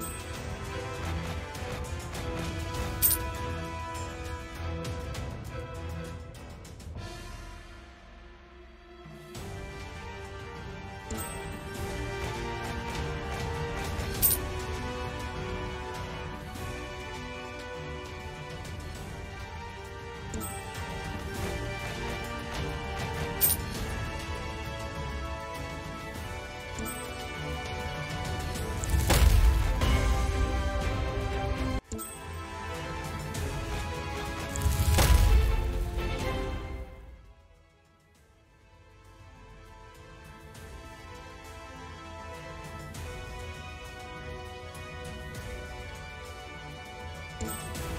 you you